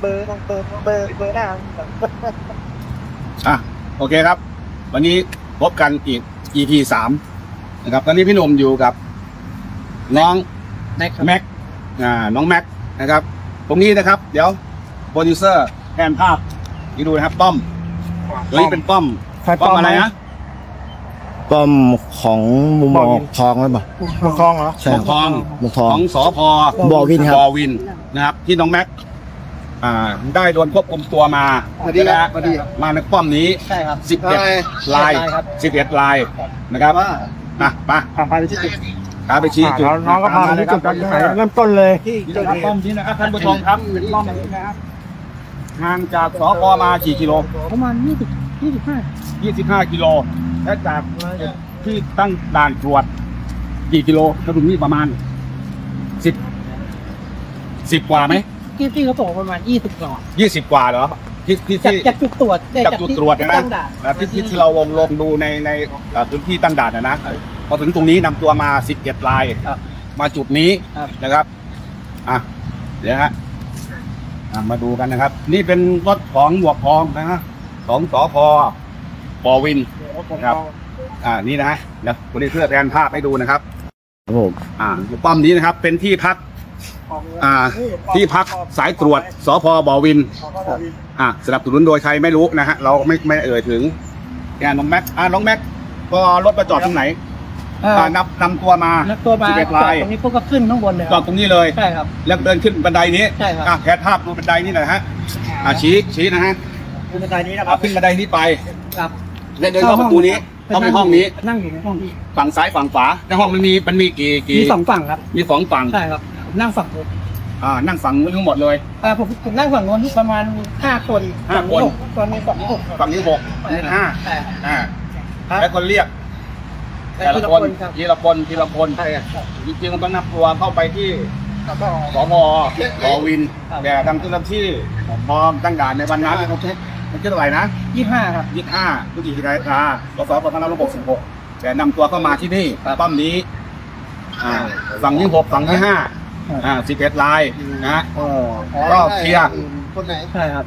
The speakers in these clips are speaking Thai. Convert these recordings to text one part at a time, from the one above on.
เบอร์ต้องเบอร์เบอร์เบอร์หน้าอะโอเคครับ วันนี้พบกันอีก EP สามนะครับตอนนี้พี่หนุ่มอยู่กับ น้องแม็กอ่าน้องแม็กนะครับ ตรงนี้นะครับ เดี๋ยวโปรดิวเซอร์แทนภาพนี่ดูนะครับป้อมตัวนี้เป็นป้อมป้อมอะไรนะป้อมของมุมมองทองหรือเปล่มุมคลองเหรอใช่ของทองมุมทขององสพบ่อวินครับบ่อวินนะครับที่น้องแม็ก อ่าได้โดนควบคุมตัวมาสวัสดีครับนะฮะสวัสดี มาในป้อมนี้ใช่ครับสิบเอ็ดลายครับสิบเอ็ดลายนะครับว่านะไปพาไปที่จุดพาไปชี้จุดน้องก็พาไปที่จุดการขายเริ่มต้นเลยที่นี่จุดนะครับป้อมนี้นะครับท่านผู้ชมครับเป็นป้อมนี้นะครับห่างจากสพมากี่กิโลประมาณยี่สิบยี่สิบห้า25กิโลและจากที่ตั้งด่านตรวจกี่กิโลถ้าตรงนี้ประมาณ10 10กว่าไหม ที่ที่เขาบอกประมาณยี่สิบกว่า20กว่าเหรอที่ที่จากที่จากจุดตรวจจากจุดตรวจนะตั้งด่านนะที่ที่ที่เราลงลงดูในในเอ่อพื้นที่ตั้งด่านนะนะพอถึงตรงนี้นำตัวมา11ลาย ครับ มาจุดนี้ครับ นะครับ อะ เดี๋ยวฮะอะมาดูกันนะครับ นี่เป็นรถของหมวกทองนะฮะของสพปวิน ครับ อ่า นี่นะเดี๋ยวคุณได้เพื่อแทนภาพให้ดูนะครับ ครับผมอ่าป้อมนี้นะครับ เป็นที่พัก อ่าที่พักสายตรวจสพบวินอ่าสนับสนุนโดยใครไม่รู้นะฮะเราไม่ไม่เอ่ยถึงงานน้องแม็กอ่าน้องแม็กพอรถมาจอดตรงไหนอ่าอ่านำนำตัวมาแล้วตัวมาสิบเอ็ดจอลาดยตรงนี้พวกก็ขึ้นข้างบนเลยจอดตรงนี้เลยใช่ครับแล้วเดินขึ้นบันไดนี้ใช่ครับอะแคสภาพดูบันไดนี้หน่อยฮะอ่าชี้ชี้นะฮะขึ้นบันไดนี้นะคเอารับขึ้นบันไดนี้ไปครับแล้วเดินเข้าประตูนี้เข้าไปห้องนี้นั่งอยู่ในห้องนี้ฝั่งซ้ายฝั่งขวาในห้องมันมีมันมีกี่กี่มีสองฝั่งครับ มีสองฝั่งใช่ครับผม นั่งฝั่งนู้นอ่านั่งฝั่งนู้นทั้งหมดเลย อ่าผมผมนั่งฝั่งนู้นประมาณห้าคนห้าคนฝั่งนี้หกตอนนี้ฝั่งนี้หกฝั่งนี้หกฝั่งนี้ห้าใช่อ่าครับ แล้วคนเรียก แต่แต่ทีละละคคนนครับทีละคนทีละคนใช่ครับ จริงๆมันต้องนับตัวเข้าไปที่แล้วก็สพบวิน ครับ แต่ทางเจ้าหน้าที่พอตั้งด่านในวันนั้นเขาใช้มันชื่ออะไรนะยี่ห้าครับ ยี่ห้าพฤศจิกายนพศ2566แต่นำตัวเข้ามาที่นี่ป้อมนี้ อ่าฝั่งที่หกฝั่งที่ห้า อ่าสิบเอ็ดลายนะฮะก็เคลียร์ คนไหนใช่ครับ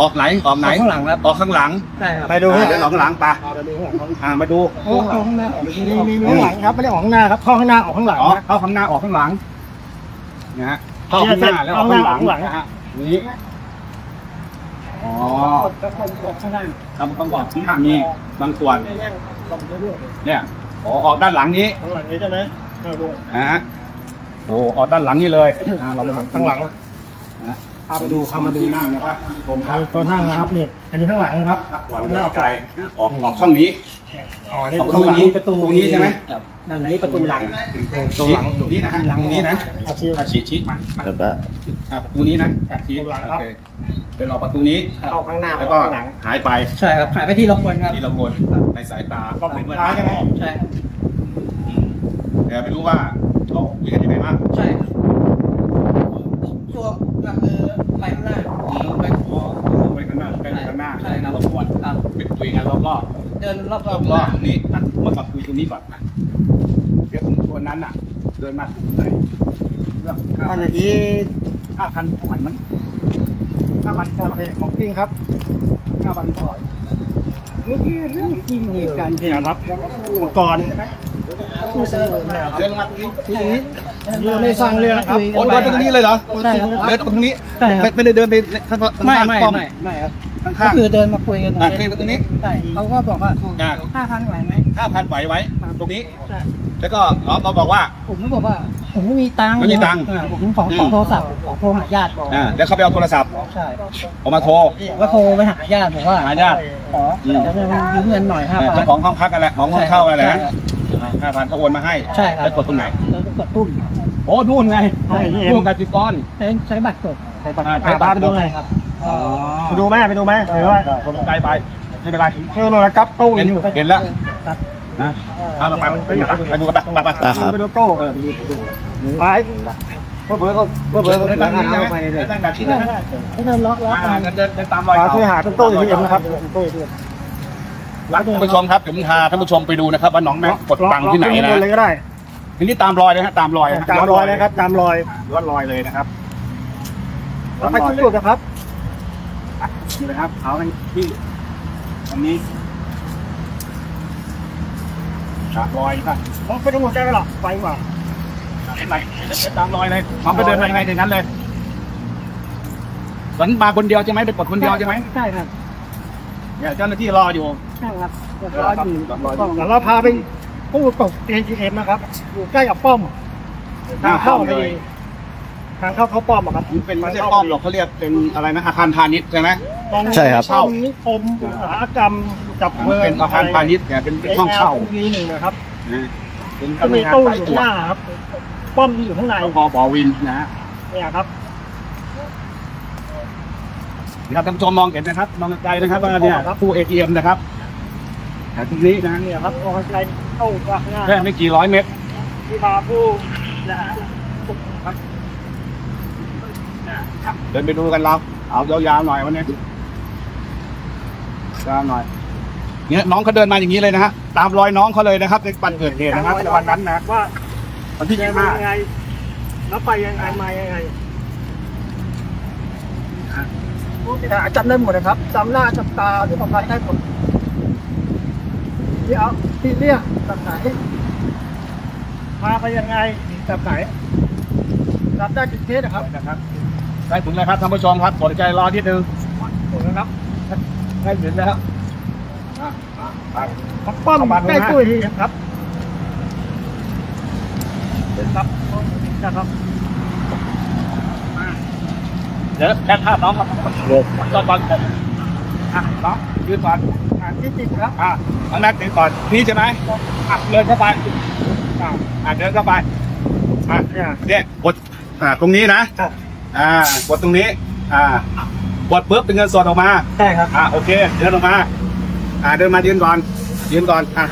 ออกไหนออกไหนออกข้างหลังครับออกข้างหลังใช่ครับไปดูเดี๋ยวออกข้างหลังไปอ่ามาดูโอ้ออกข้างหน้ามีมีมีข้างหลังครับไม่ได้ออกข้างหน้าครับเข้าข้างหน้าออกข้างหลังอ๋อนะเข้าข้างหน้าออกข้างหลังนะฮะเข้าข้างหน้าแล้วออกข้างหลังเข้าข้างหลังนะฮะนี้อ๋อข้างหน้าทำต้องบอกข้างหน้านี่บางส่วนเนี่ยอ๋อออกด้านหลังนี้ข้างหลังนี้ใช่ไหมนะฮะ โอ้ออกด้านหลังนี่เลยอ่าเราไปข้างหลังนะพาไปดูเข้ามาดูหน้านะครับผมครับตัวนั่งนะครับนี่อันนี้ข้างหลังครับก่อนหน้าไกลออกออกช่องนี้อ๋อนี่ออกช่องนี้ประตูตรงนี้ใช่ไหมนั่นนี้ประตูหลังตรงหลังตรงนี้นะฮะหลังตรงนี้นะอาชีพอะชี้ชี้มาแล้วก็อะประตูนี้นะอะชี้หลังครับโอเคเป็นออกประตูนี้เข้าข้างหน้าแล้วก็หายไปใช่ครับหายไปที่ละคนครับทีละคนในสายตาก็เป็นเพื่อนใช่ไหมใช่ครับอืมแต่ไม่รู้ว่า เขาคุยกันยังไงบ้างใช่ครับตัวก็คือไปข้างหน้าไปอ๋อคุยกันหน้าไปกันหน้าใช่ครับรบกวนครับเป็นคุยกันรอบเดินรอบๆๆรอบรอบๆนี้อะมากับคุยตรงนี้ก่อนนะเดี๋ยวผมคนนั้นน่ะ เดินมาถึงไหนเรื่องค่าอันนี้ค่าพันผ่อนมันห้าพันของจริงครับค่าพันผ่อนนี่คือเรื่องจริงเหตุการณ์ที่รับก่อนผู้เสนอ เนี่ยเดินมาตรงนี้ทีนี้เราไม่สร้างเรื่องนะครับโอ้เดินไปตรงนี้เลยเหรอใช่ครับเดินไปตรงนี้ใช่ครับไม่ไม่ได้เดินไปข้างๆไม่ไม่ป้อมไม่ไม่ครับข้างก็ๆคือเดินมาคุยกันอะคุยกันตรงนี้ใช่เขาก็บอกว่าอะห้าพันไหวไหมห้าพันไหวไว้ตรงนี้ใช่แล้วก็น้องเขาบอกว่า ผมก็บอกว่า ผมไม่มีตังค์ไม่มีตังค์อ่าผมขอขอโทรศัพท์ขอโทรหาญาติบอกอ่าแล้วเขาไปเอาโทรศัพท์ใช่ออกมาโทรก็โทรไปหาญาติบอกว่าหาญาติขออืมจะยืมเงินหน่อยห้าพันเจ้าของห้องพักกันแหละของห้องเช่ากันแหละใช่ครับห้าพันเขาโอนมาให้ใช่ครับแล้วกดตรงไหนแล้วก็กดตุ้ม โอ้นู่นไงใช่นู่นกติกร ใช้ใช้บัตรกดใช้บัตรอ่าใช้บัตรไปดูไงครับอ๋อไปดูไหมไปดูไหมหรือว่าผมไกลไปไม่เป็นไรเออเรากับตู้เห็นอยู่เห็นแล้วครับนะเอาเราไปไปดูกันไปดูกันไปไปอะครับไปดูโต้เออไปเพื่อเพื่อเพื่อเพื่อไปเพื่อตั้งตั้นี้งใช่ไหมไปเลยตั้งแบบที่ที่นั่นั่นนที่นั่นล็อกล็อกอ่าเดินเดินตามรอยช่วยหาต้นโต้ที่เอ็มนะครับโต้ที่เอ็มรัก ท่านผู้ชมครับเดี๋ยวผมพาท่านผู้ชมไปดูนะครับว่าน้องแม็กกดตังค์ที่ไหนนะเลยก็ได้ทีนี้ตามรอยเลยฮะตามรอยตามรอยเลยครับ ตามรอยย้อนรอยเลยนะครับโเราไปทุกจุดนะครับนี่นะครับเอาให้ที่ตรงนี้ตามรอยป่ะผมไม่ต้องหัวใจหรอกไปกว่าเห็นไหมตามรอยเลยน้องไปเดินมายังไงในนั้นเลยสันมาคนเดียวใช่ไหมไปกดคนเดียวใช่ไหมใช่ครับเนี่ยเจ้าหน้าที่รออยู่ ใช่ครับรออยู่เดี๋ยวเราพาไปผู้ตก ATM นะครับ อยู่ใกล้กับป้อมทางเข้าไปทางเข้าเขาป้อมอะครับเป็นไม่ใช่ป้อมหรอกเขาเรียกเป็นอะไรนะอาคารพาณิชย์ใช่ไหม ตรงใช่ครับตรงนิคมอุตสาหกรรมจับเพลิงเป็นอาคารพาณิชย์เนี่ยเป็นห้องเช่ามีหนึ่งนะครับนะเป็นก็มีทำงานตู้สาอยยู่ตรวข้างหจน้าครับ ป้อมที่อยู่ข้างใน พอบอวินนะฮะเนี่ยครับนะครับท่านผู้ชมมองเห็นนะครับมองไกลนะครับว่าเนี่ยตู้เอทีเอ็มนะครับ แต่ตรงนี้นะเนี่ยครับออกไกลเข้าข้างหน้าแค่ไม่กี่ร้อยเมตรที่พาผู้นะฮะเดินไปดูกันเราเอายาวๆหน่อยวันนี้ยาวหน่อยเนี่ยน้องเขาเดินมาอย่างนี้เลยนะฮะตามรอยน้องเขาเลยนะครับในวันเกิดเหตุนะครับในวันนั้นนะว่าวันที่ยัยี่งห้าไงแล้วไปยังไงมายังไงจำได้หมดนะครับจำหน้าจำตาที่ผมได้หมด ที่เอาที่เรียกแบบไหนพาไปยังไงแบบไหนรับได้จุดเคสนะครับนะครับ ได้ถึงแล้วครับท่านผู้ชมครับสนใจรอที่นึงถูกนะครับได้ถึงแล้วของป้อมใกล้ตู้ที่ครับครับนะครับเดี๋ยวแค่ภาพน้องครับโลกตอนก่อนอะน้องยืนก่อนอ่า ที่จริงครับอะน้องแม็กยืนก่อนนี่ใช่ไหมอะเดินเข้าไปอะอะเดินเข้าไปอะเนี่ยเนี่ยกดอ่าตรงนี้นะครับอ่ากดตรงนี้ อ่ากดปุ๊บเป็นเงินสดออกมาใช่ครับอ่าโอเคเดินออกมา อ่าเดินมายืนก่อนยืนก่อนอ่า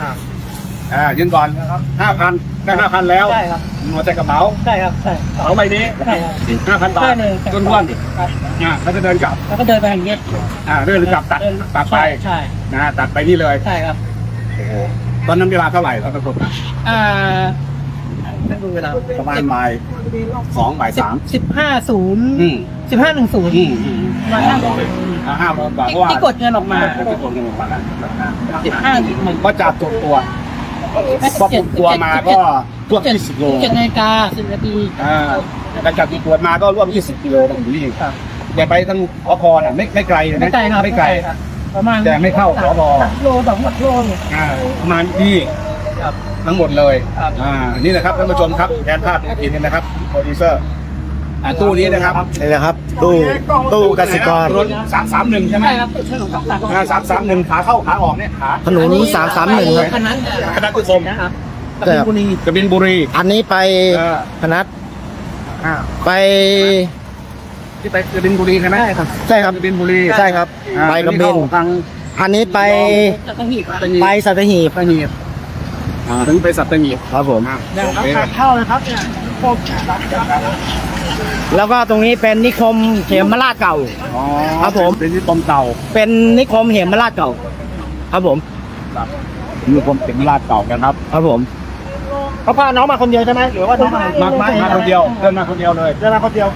อ่ายืนก่อนห้าพันได้ห้าพันแล้วใช่ครับหมดใจกระเป๋าใช่ครับใช่กระเป๋าใบนี้ใช่ครับห้าพันบาทใช่เลยจนวนครับอ่าแล้วจะเดินกลับแล้วก็เดินไปอย่างเงี้ยอ่าเดินกลับตัดตัดไปใช่นะตัดไปนี่เลยใช่ครับตอนนั้นเวลาเท่าไหร่ครับทุกคนอ่าไม่ดูเวลาประมาณบ่ายสองบ่ายสามสิบห้าศูนย์อืมสิบห้าหนึ่งศูนย์อืมอืมมาห้าโมงอ่าห้าโมงกว่าเพราะว่าที่กดเงินออกมาที่กดเงินออกมาแล้วสิบห้าหนึ่งก็จับตัวตัว พอปลุกตัวมาก็ร่วม20โลเจ็ดนาฬิกาสิบนาทีอ่าแต่จากที่ตรวจมาก็ร่วม20กิโลตรงนี้ครับแต่ไปทางพอพอน่ะไม่ไม่ไกลนะไม่ไกลครับไม่ไกลครับประมาณแต่ไม่เข้าสพสามโลสองหลักโลเนี่ยอ่าประมาณนี้ครับทั้งหมดเลยครับอ่านี่นะครับท่านผู้ชมครับแทนภาพอีกทีนึงนะครับโปรดิวเซอร์ อ่าตู้นี้นะครับนี่แหละครับ ตู้ตู้กสิกรรถสามสามหนึ่งใช่ไหมใช่ครับถนนสองสามอ่าสามสามหนึ่งขาเข้าขาออกเนี่ยขาถนนสามสามหนึ่งครับคณะคณะผู้ชมนะครับใช่ครับบุรีกบินบุรี อันนี้ไปเออพนัสอ่าไปที่ไปกบินบุรีใช่ไหมใช่ครับใช่ครับกบินบุรีใช่ครับอ่าไปกระเบนทางอันนี้ไปจะต้องหีบครับไปสัตหีบสัตหีบอ่าถึงไปสัตหีบครับผมอ่าเนี่ยโอครับเคทางเข้านะครับเนี่ยพวก แล้วก็ตรงนี้เป็นนิคมเหมราชเก่า อ๋อครับผม เป็นที่ตมเก่าเป็นนิคมเหมราชเก่า ครับผมมีคนเต็มลาดเก่ากันครับ ครับผมเขาพาน้องมาคนเดียวใช่ไหมหรือว่าน้องมามามามาคนเดียวเดินมาคนเดียวเลยเดินมาคนเดียว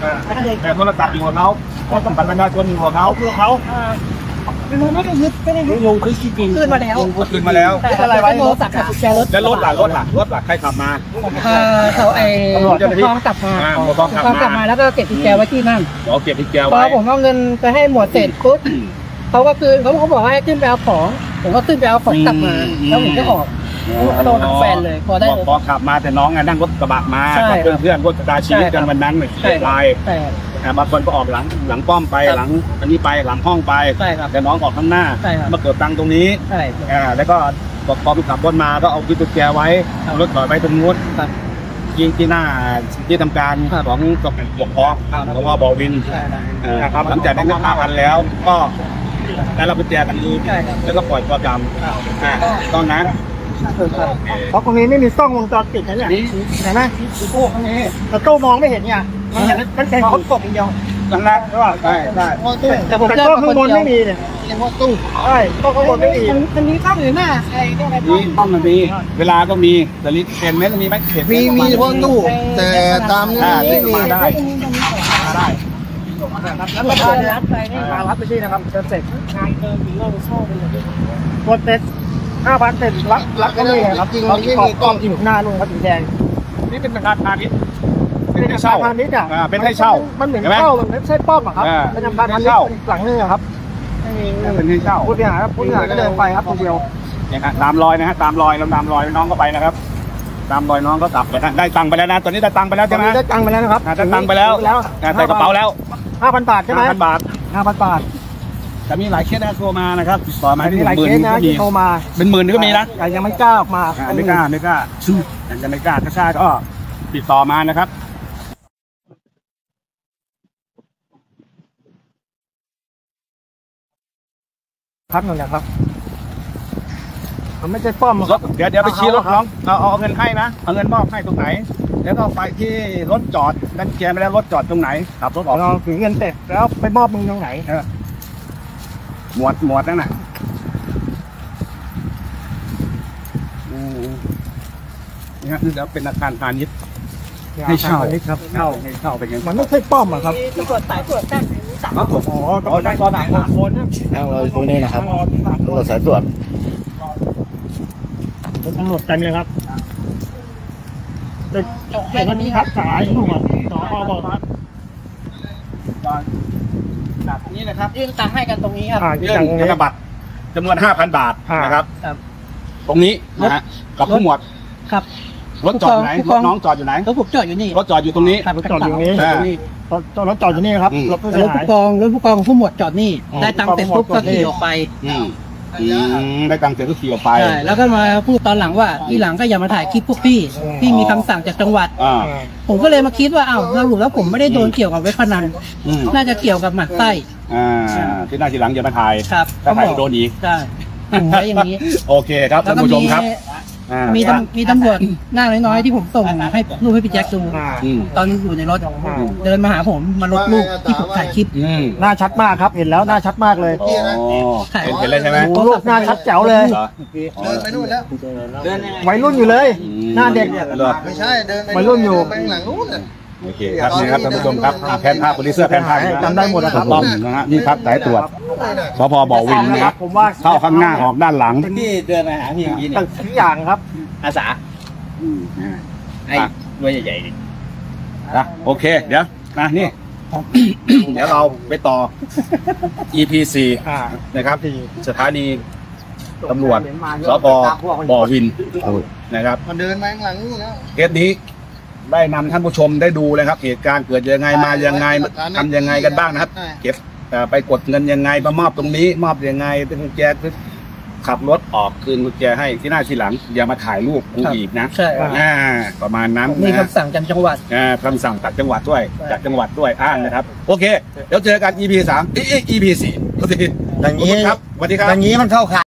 แต่โทรศัพท์อยู่กับเขาก็ต้องบัตรประชาชนอยู่กับเขาคือเขาไม่รู้ไม่ได้ยึดไม่ได้ยึดลงคือจริงขึ้นมาแล้วขึ้นมาแล้วแต่อะไรไว้โทรศัพท์กับกุญแจรถแล้วรถหล่ะรถหล่ะรถหล่ะใครขับมาเออเขาไอ้ตำรวจเจ้าหน้าที่พร้อมกลับมาอ่าปกครองกลับพร้อมกลับมามาแล้วก็เก็บกุญแจไว้ที่นั่นขอเก็บที่แกพอไว้ผมเอาเงินไปให้หมวดเสร็จปุ๊บเขาก็คือเขาเขาบอกให้ขึ้นไปเอาของผมก็ขึ้นไปเอาของกลับมาแล้วผมก็ออกก็โดนทั้งแฟนเลยพอได้พอขับมาแต่น้องอะนั่งรถกระบะมาใช่กับเพื่อนๆรถตาชีวิตกันวันนั้นใช่ลายแต่ อ่าบางคนก็ออกหลังหลังป้อมไปครับหลังอันนี้ไปหลังห้องไปใช่ครับแต่น้องออกข้างหน้าใช่ครับ มาเกิดตังค์ตรงนี้ใช่ อ่าแล้วก็บอกพอขับรถมาก็เอากุญแจไว้เอารถถอยไปตรงนู้นครับ ที่ที่หน้าที่ทำการครับของกองปกครองของว่าบอวินใช่ครับ เออครับหลังจากได้เงินห้าพันแล้วก็ได้รับกุญแจกันนี้ใช่ครับ แล้วก็ปล่อยตัวดำอ่าตอนนั้น เพราะตรงนี้ไม่มีกล้องวงจรปิดนะเนี่ยเห็นไหมตู้ข้างนี้แต่ตู้มองไม่เห็นเนี่ย มันเห็นมันเป็นคนกบอย่างเดียวตอนนั้นใช่ป่ะใช่ใช่แต่ผมแต่กล้องข้างบนไม่มีเนี่ยเฉพาะตู้ใช่กล้องข้างบนไม่มีมันมีกล้องอยู่หน้าไอ้กล้องอะไรนี่ต้องมันมีเวลาก็มีแต่ลิเห็นไหมมีไหมเห็นไหมีมีเฉพาะตู้แต่ตามนี้อ่าไม่มีมาได้มาได้นะครับแล้วก็พารับไปนี่มารับไปที่นะครับเดินเสร็จงานเกินถึงเราเข้าไปเลยกดเต็ดห้าพันเต็ดรับรับก็นี่ครับจริงเราที่มีกล้องที่อยู่หน้านู่นครับสีแดงนี่เป็นอาคารพาณิชย์ เป็นเป็นให้อาคาเช่ารพาณิชย์อะอ่าเป็นให้เช่ามันเหมือนเห็นไหมเช่ามันไม่ใช่ป้อมอะครับอ่าเป็นอาคารพาณิชเช่าย์หลังนึงอะครับไม่มีเป็นให้เช่าผู้เสียหายครับผู้เสียหายก็เดินไปครับคนเดียวเนี่ยฮะตามรอยนะฮะตามรอยเราตามรอยน้องก็ไปนะครับ ตามรอยน้องก็กลับไปนะได้ตังค์ไปแล้วนะตอนนี้ได้ตังค์ไปแล้วตอใช่นไหมนี้ได้ตังค์ไปแล้วนะครับอ่าได้ตังค์ไปแล้วแล้วอ่าใส่กระเป๋าแล้วห้าพันบาทใช่ไหมห้าพันบาทห้าพันบาทแต่มีหลายเคสนะโทรมานะครับติดต่อมามีที่หลายหมื่เคนสนะก็มีที่โทรมาเป็นหมื่นก็มีนะแต่ยังไม่กล้าออกมาอ่าไม่กล้าไม่กล้ายังจะไม่กล้าถ้ากล้าก็ติดต่อมานะครับ พักหนึ่งนะครับมันไม่ใช่ป้อมอะครรับถเดี๋ยวเดี๋ยวไปชี้รถน้องเอาเอาเอาเงินให้นะเอาเงินมอบให้ตรงไหน แล้วก็ไปที่รถจอดนั่นแกไม่ได้รถจอดตรงไหนขับรถออกเราถือเงินเสร็จแล้วไปมอบมึงตรงไหนหมวดหมวดนั่นน่ะอืมนี่ฮะนี่แล้วเป็นอาคารพาณิชย์ให้เช่านิดครับเช่าให้เช่าเป็นไงมันไม่ใช่ป้อมอะครับ ครับผมอ๋ออ๋อได้ตอนไหนครับคนนะทางเราตรงนี้นะครับตำรวจสายตรวจตำรวจเต็มเลยครับเด็กเด็กคนนี้ครับสายตำรวจสอบอกครับตอนแบบนี้นะครับยื่นตังค์ให้กันตรงนี้ครับอ่าที่เรื่องจังธนี้นบัตรจำนวน5,000บาทอ่านนะครับครับ ตรงนี้นะฮะกับผู้หมวดครับ รถจอดอยู่ไหนผู้รกถองน้องจอดอยู่ไหนรถผมจอดอยู่นี่รถจอดอยู่ตรงนี้ครับรถจอดอยู่นี้อ่ารถจอดรถจอดอยู่นี่ครับอืมรถผู้รเสียถหาผู้ยกองรถผู้กองผู้หมวดจอดนี่อ๋อได้ตังค์เสร็จปุ๊บผู้กก็องจอดนี่ขี่ออกไปอืมอืมได้ตังค์เสร็จก็ขี่ออกไปใช่แล้วก็มาพูดตอนหลังว่าที่หลังก็อย่ามาถ่ายคลิปพวกพี่พี่มีคำสั่งจากจังหวัดอ่าผมก็เลยมาคิดว่าอ้าวสรุปแล้วผมไม่ได้โดนเกี่ยวกับเว็บพนันอืมน่าจะเกี่ยวกับหมัดไส้อ่าที่หน้าทีหลังอย่ามาถ่ายครับถ้าถ่ายโดนอีกใช่ผมไว้อย่างนี้โอเคครับแล้วท่านก็ผู้ชมีมครับ อ่ามีตำมีตำรวจหน้าน้อยๆที่ผมส่งให้รูปให้พี่แจ็คดูอ่า อืม ตอนอยู่ในรถอ่าเดินมาหาผมมาลบรูปที่ผมถ่ายคลิป อืมหน้าชัดมากครับ เห็นแล้วหน้าชัดมากเลยอ๋อเห็นเห็นเลยใช่ไหมโอ้โหลูกหน้าชัดแจ๋วเลย เหรอเดินไปนู่นแล้ว วัยรุ่นอยู่เลย อืมหน้าเด็กเหรอไม่ใช่เดินไปวัยรุ่นอยู่เดิไปข้างหลังนู้นน่ะ โอเคครับนี่ครับท่านผู้ชมครับอ่าแพนภาพคนที่เสื้อแพนภาพจำได้หมดนะครับป้อมนะฮะนี่ครับสายตรวจ สพบ่อวินนะครับ ผมว่าเข้าข้างหน้าออกด้านหลังที่เดินมาหาพี่อย่างนี้ตึกทุกอย่างครับ อาสาอืมอ่าไอ้ด้วยใหญ่นะโอเค เดี๋ยวนะนี่เดี๋ยวเราไปต่อ EP อ่า4นะครับสถานีตำรวจสพบ่อวินนะครับมันเดินมาข้างหลังนู้นแล้วเคสนี้ได้นำท่านผู้ชมได้ดูเลยครับเหตุการณ์เกิดยังไงมายังไงทำยังไงกันบ้างนะครับ เก็บเอ่อ ไปกดเงินยังไงมามอบตรงนี้ มอบยังไงเป็นกุญแจขับรถออกคืนกุญแจให้ที่หน้าที่หลัง อย่ามาถ่ายรูปกูอีกนะใช่อ่าประมาณนั้นมีนะคำสั่งจากจังหวัดอ่าคำสั่งจากจังหวัดด้วยจากจังหวัดด้วยอ้างนะครับ โอเคเดี๋ยวเจอกัน EP สามเอ้ย EP สี่สวัสดีอย่างนี้ครับสวัสดีครับอย่างนี้มันเข้าข่าย